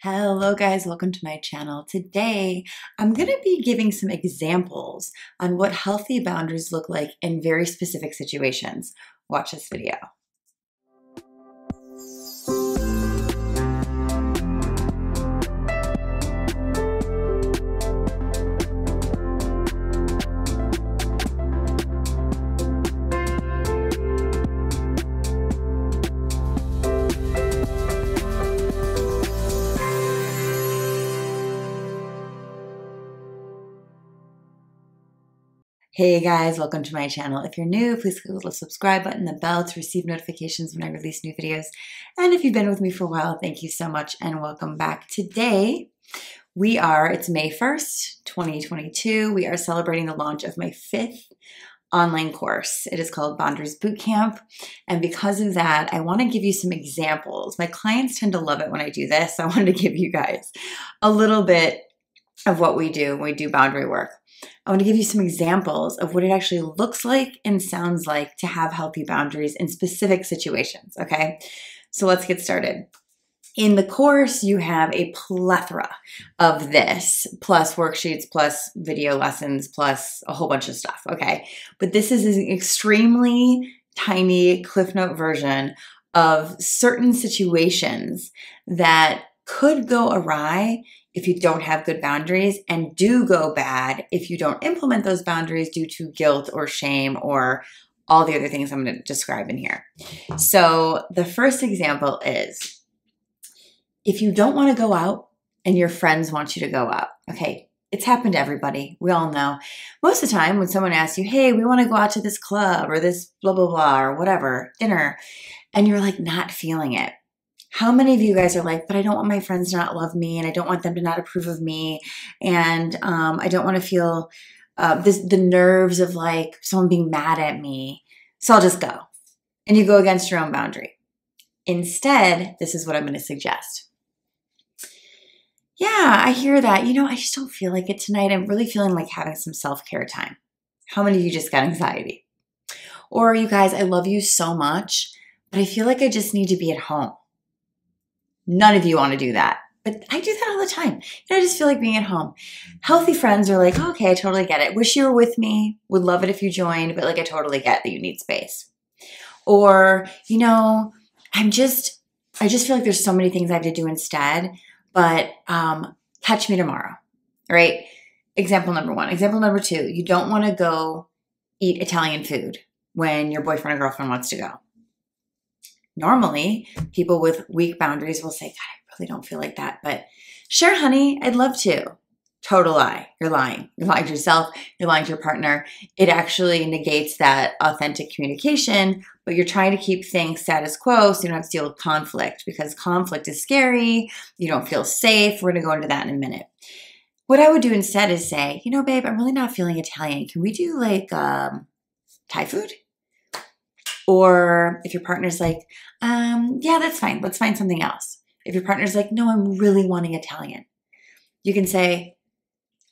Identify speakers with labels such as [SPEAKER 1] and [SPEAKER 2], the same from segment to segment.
[SPEAKER 1] Hello guys, welcome to my channel. Today, I'm going to be giving some examples on what healthy boundaries look like in very specific situations. Watch this video. Hey guys, welcome to my channel. If you're new, please click the little subscribe button, the bell to receive notifications when I release new videos. And if you've been with me for a while, thank you so much and welcome back. Today, we are, it's May 1st, 2022. We are celebrating the launch of my fifth online course. It is called Boundaries Bootcamp. And because of that, I want to give you some examples. My clients tend to love it when I do this. So I wanted to give you guys a little bit of what we do when we do boundary work. I want to give you some examples of what it actually looks like and sounds like to have healthy boundaries in specific situations. Okay, so let's get started. In the course, you have a plethora of this, plus worksheets, plus video lessons, plus a whole bunch of stuff. Okay, but this is an extremely tiny Cliff Note version of certain situations that could go awry if you don't have good boundaries and do go bad if you don't implement those boundaries due to guilt or shame or all the other things I'm going to describe in here. So, the first example is if you don't want to go out and your friends want you to go out, okay, it's happened to everybody. We all know. Most of the time, when someone asks you, hey, we want to go out to this club or this blah, blah, blah, or whatever, dinner, and you're like not feeling it, how many of you guys are like, but I don't want my friends to not love me and I don't want them to not approve of me and um, I don't want to feel uh, this, the nerves of like someone being mad at me. So I'll just go. And you go against your own boundary. Instead, this is what I'm going to suggest. Yeah, I hear that. You know, I just don't feel like it tonight. I'm really feeling like having some self care time. How many of you just got anxiety? Or you guys, I love you so much, but I feel like I just need to be at home. None of you want to do that. But I do that all the time. And I just feel like being at home. Healthy friends are like, okay, I totally get it. Wish you were with me. Would love it if you joined, but like I totally get that you need space. Or, you know, I'm just, I just feel like there's so many things I have to do instead, but um, catch me tomorrow. Right? Example number one. Example number two, you don't want to go eat Italian food when your boyfriend or girlfriend wants to go normally people with weak boundaries will say, God, I really don't feel like that. But sure, honey, I'd love to. Total lie. You're lying. You're lying to yourself. You're lying to your partner. It actually negates that authentic communication, but you're trying to keep things status quo so you don't have to deal with conflict because conflict is scary. You don't feel safe. We're going to go into that in a minute. What I would do instead is say, you know, babe, I'm really not feeling Italian. Can we do like um, Thai food? Or if your partner's like, um, yeah, that's fine. Let's find something else. If your partner's like, no, I'm really wanting Italian, you can say,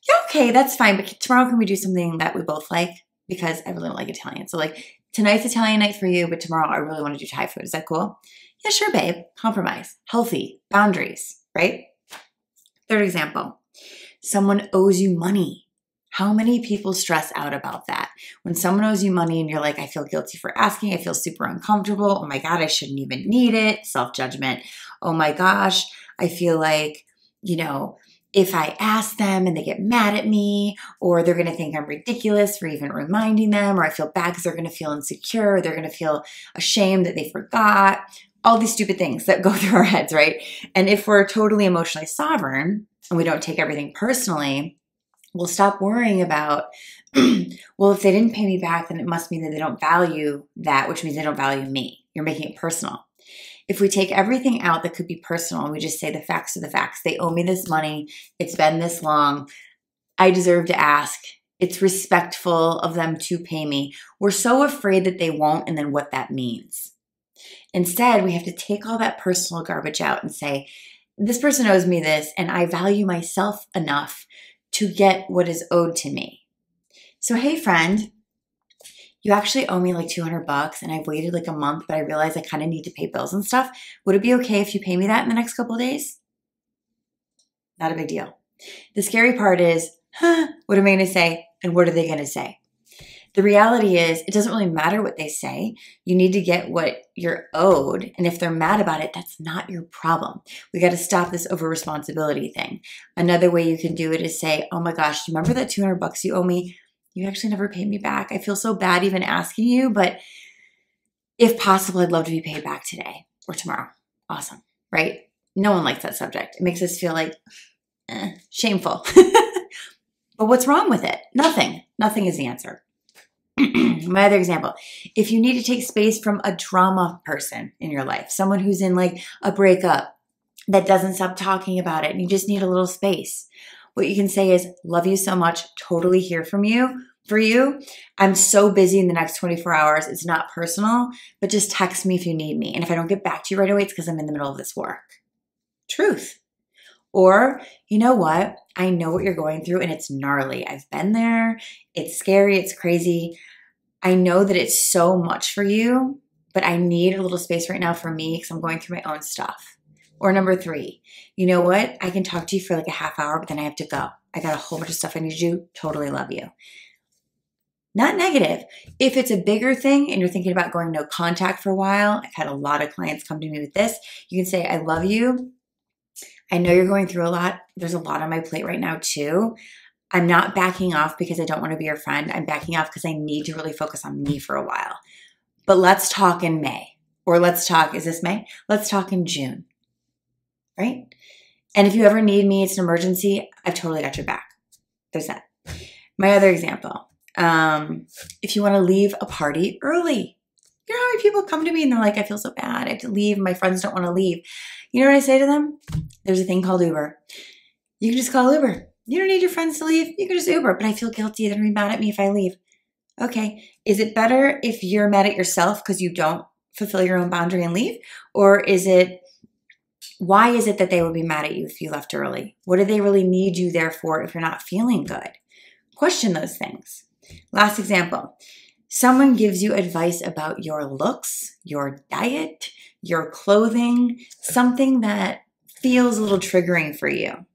[SPEAKER 1] yeah, okay, that's fine. But tomorrow, can we do something that we both like? Because I really don't like Italian. So, like, tonight's Italian night for you, but tomorrow I really want to do Thai food. Is that cool? Yeah, sure, babe. Compromise, healthy, boundaries, right? Third example someone owes you money. How many people stress out about that? When someone owes you money and you're like, I feel guilty for asking, I feel super uncomfortable. Oh my God, I shouldn't even need it. Self judgment. Oh my gosh, I feel like, you know, if I ask them and they get mad at me, or they're to think I'm ridiculous for even reminding them, or I feel bad because they're to feel insecure, they're to feel ashamed that they forgot, all these stupid things that go through our heads, right? And if we're totally emotionally sovereign and we don't take everything personally, we'll stop worrying about, well, if they didn't pay me back, then it must mean that they don't value that, which means they don't value me. You're making it personal. If we take everything out that could be personal and we just say the facts are the facts, they owe me this money, it's been this long, I deserve to ask, it's respectful of them to pay me. We're so afraid that they won't, and then what that means. Instead, we have to take all that personal garbage out and say, this person owes me this, and I value myself enough to get what is owed to me. So, hey, friend, you actually owe me like 200 bucks and I've waited like a month, but I realize I kind of need to pay bills and stuff. Would it be okay if you pay me that in the next couple days? Not a big deal. The scary part is, huh, what am I going to say? And what are they going to say? The reality is, it doesn't really matter what they say. You need to get what you're owed. And if they're mad about it, that's not your problem. We got to stop this over responsibility thing. Another way you can do it is say, Oh my gosh, remember that 200 bucks you owe me? You actually never paid me back. I feel so bad even asking you, but if possible, I'd love to be paid back today or tomorrow. Awesome, right? No one likes that subject. It makes us feel like eh, shameful. but what's wrong with it? Nothing. Nothing is the answer. my other example if you need to take space from a drama person in your life someone who's in like a breakup that doesn't stop talking about it and you just need a little space what you can say is love you so much totally hear from you for you. I'm so busy in the next 24 hours it's not personal but just text me if you need me and if i don't get back to you right away it's because i'm in the middle of this work. Truth or, you know what? I know what you're going through and it's gnarly. I've been there. It's scary. It's crazy. I know that it's so much for you, but I need a little space right now for me because I'm going through my own stuff. Or number three, you know what? I can talk to you for like a half hour, but then I have to go. I got a whole bunch of stuff I need to do. Totally love you. Not negative. If it's a bigger thing and you're thinking about going no contact for a while, I've had a lot of clients come to me with this. You can say, I love you. I know you're going through a lot. There's a lot on my plate right now, too. I'm not backing off because I don't want to be your friend. I'm backing off because I need to really focus on me for a while. But let's talk in May. Or let's talk, is this May? Let's talk in June. Right? And if you ever need me, it's an emergency, I've totally got your back. There's that. My other example um, if you want to leave a party early, you know how many people come to me and they're like, I feel so bad. I have to leave. My friends don't want to leave. You know what I say to them? There's a thing called Uber. You can just call Uber. You don't need your friends to leave. You can just Uber, but I feel guilty. They're going to be mad at me if I leave. Okay. Is it better if you're mad at yourself because you don't fulfill your own boundary and leave? Or is it, why is it that they would be mad at you if you left early? What do they really need you there for if you're not feeling good? Question those things. Last example someone gives you advice about your looks, your diet, your clothing, something that feels a little triggering for you.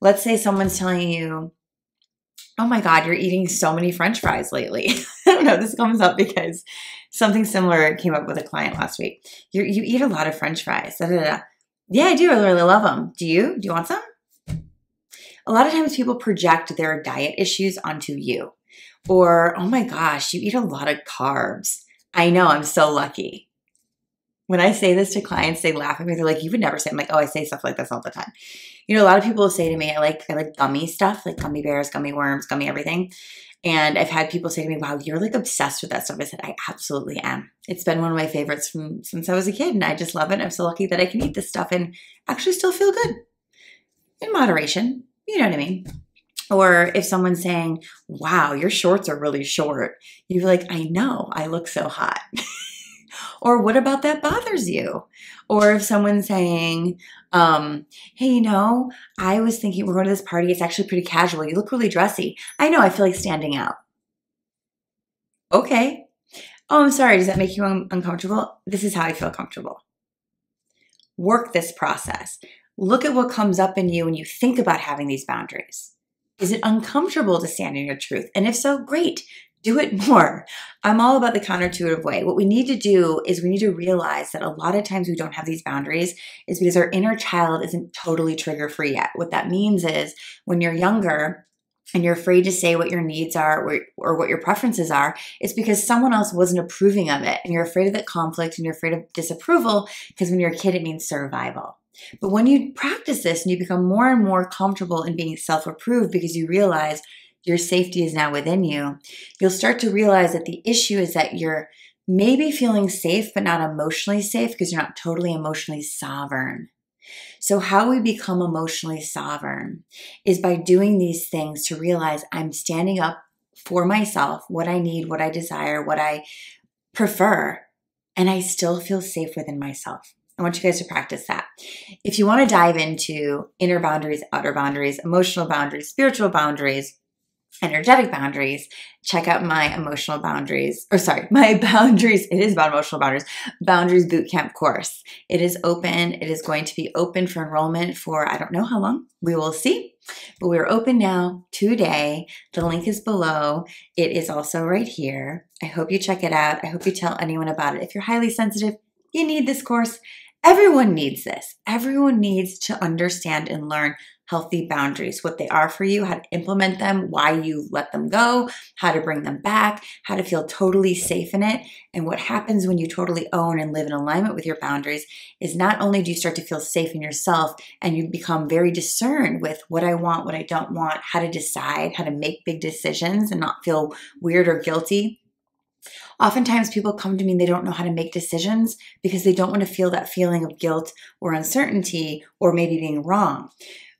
[SPEAKER 1] Let's say someone's telling you, Oh my God, you're eating so many french fries lately. I don't know, this comes up because something similar came up with a client last week. You, you eat a lot of french fries. Da, da, da. Yeah, I do. I really love them. Do you? Do you want some? A lot of times people project their diet issues onto you. Or, oh my gosh, you eat a lot of carbs. I know, I'm so lucky when I say this to clients, they laugh at me. They're like, "You would never say." I'm like, "Oh, I say stuff like this all the time." You know, a lot of people say to me, "I like I like gummy stuff, like gummy bears, gummy worms, gummy everything." And I've had people say to me, "Wow, you're like obsessed with that stuff." I said, "I absolutely am. It's been one of my favorites from since I was a kid, and I just love it. I'm so lucky that I can eat this stuff and actually still feel good in moderation. You know what I mean?" Or if someone's saying, "Wow, your shorts are really short," you're like, "I know, I look so hot." Or what about that bothers you? Or if someone's saying, um, hey, you know, I was thinking we're going to this party. It's actually pretty casual. You look really dressy. I know, I feel like standing out. Okay. Oh, I'm sorry. Does that make you un- uncomfortable? This is how I feel comfortable. Work this process. Look at what comes up in you when you think about having these boundaries. Is it uncomfortable to stand in your truth? And if so, great do it more. I'm all about the counterintuitive way. What we need to do is we need to realize that a lot of times we don't have these boundaries is because our inner child isn't totally trigger free yet. What that means is when you're younger, and you're afraid to say what your needs are or, or, what your preferences are, it's because someone else wasn't approving of it. And you're afraid of that conflict and you're afraid of disapproval because when you're a kid, it means survival. But when you practice this and you become more and more comfortable in being self approved because you realize your safety is now within you, you'll start to realize that the issue is that you're maybe feeling safe, but not emotionally safe because you're not totally emotionally sovereign. So, how we become emotionally sovereign is by doing these things to realize I'm standing up for myself, what I need, what I desire, what I prefer, and I still feel safe within myself. I want you guys to practice that. If you want to dive into inner boundaries, outer boundaries, emotional boundaries, spiritual boundaries, energetic boundaries, check out my emotional boundaries, or sorry, my boundaries. It is about emotional boundaries, boundaries bootcamp course. It is open. It is going to be open for enrollment for I don't know how long. We will see. But we're open now today. The link is below. It is also right here. I hope you check it out. I hope you tell anyone about it. If you're highly sensitive, you need this course. Everyone needs this. Everyone needs to understand and learn healthy boundaries, what they are for you, how to implement them, why you let them go, how to bring them back, how to feel totally safe in it. And what happens when you totally own and live in alignment with your boundaries is not only do you start to feel safe in yourself and you become very discerned with what I want, what I don't want, how to decide, how to make big decisions and not feel weird or guilty Oftentimes, people come to me and they don't know how to make decisions because they don't want to feel that feeling of guilt or uncertainty or maybe being wrong.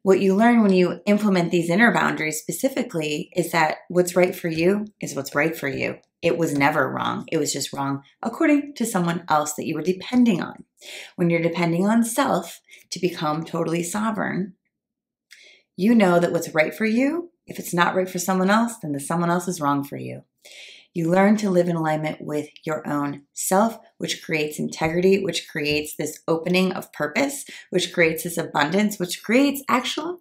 [SPEAKER 1] What you learn when you implement these inner boundaries specifically is that what's right for you is what's right for you. It was never wrong. It was just wrong according to someone else that you were depending on. When you're depending on self to become totally sovereign, you know that what's right for you, if it's not right for someone else, then the someone else is wrong for you. You learn to live in alignment with your own self, which creates integrity, which creates this opening of purpose, which creates this abundance, which creates actual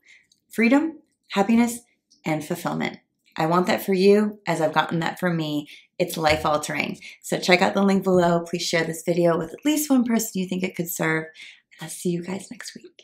[SPEAKER 1] freedom, happiness, and fulfillment. I want that for you as I've gotten that for me. It's life altering. So check out the link below. Please share this video with at least one person you think it could serve. And I'll see you guys next week.